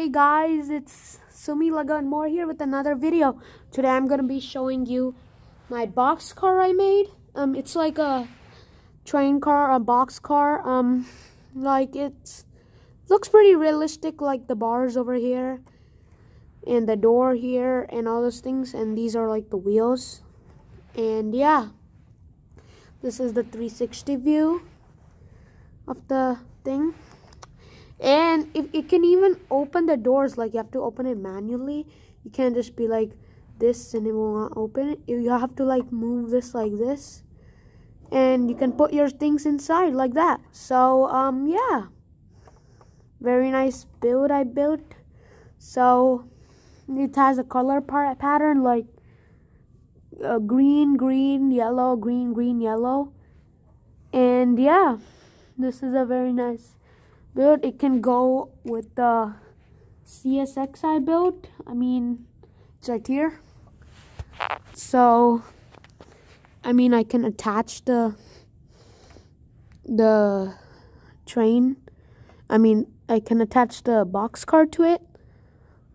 Hey guys, it's Sumi Laga and more here with another video. Today I'm gonna be showing you my box car I made. Um, it's like a train car, a box car. Um, like it's looks pretty realistic, like the bars over here and the door here and all those things. And these are like the wheels. And yeah, this is the 360 view of the thing and if it can even open the doors like you have to open it manually. You can't just be like this and it will not open. You have to like move this like this. And you can put your things inside like that. So um yeah. Very nice build i built. So it has a color part pattern like uh, green green yellow green green yellow. And yeah. This is a very nice build. It can go with the CSX I built. I mean, it's right here. So, I mean, I can attach the the train. I mean, I can attach the box car to it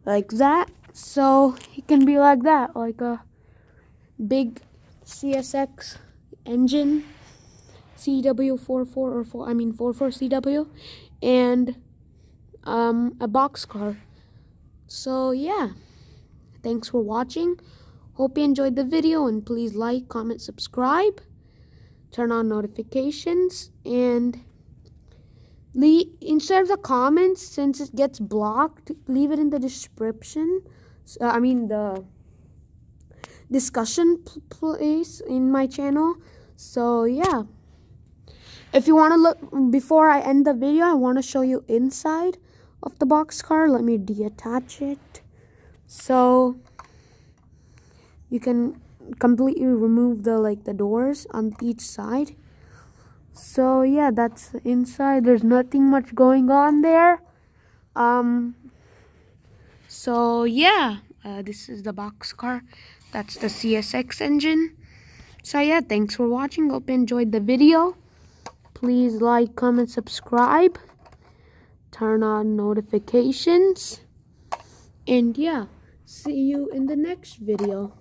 like that. So, it can be like that, like a big CSX engine. CW44 or 4 I mean 44CW and um, a box car. So yeah, thanks for watching. Hope you enjoyed the video and please like, comment, subscribe, turn on notifications, and leave, instead of the comments, since it gets blocked, leave it in the description. Uh, I mean the discussion place in my channel. So yeah. If you want to look, before I end the video, I want to show you inside of the box car. Let me detach it. So, you can completely remove the, like, the doors on each side. So, yeah, that's inside. There's nothing much going on there. Um, so, yeah, uh, this is the box car. That's the CSX engine. So, yeah, thanks for watching. Hope you enjoyed the video. Please like, comment, subscribe. Turn on notifications. And yeah, see you in the next video.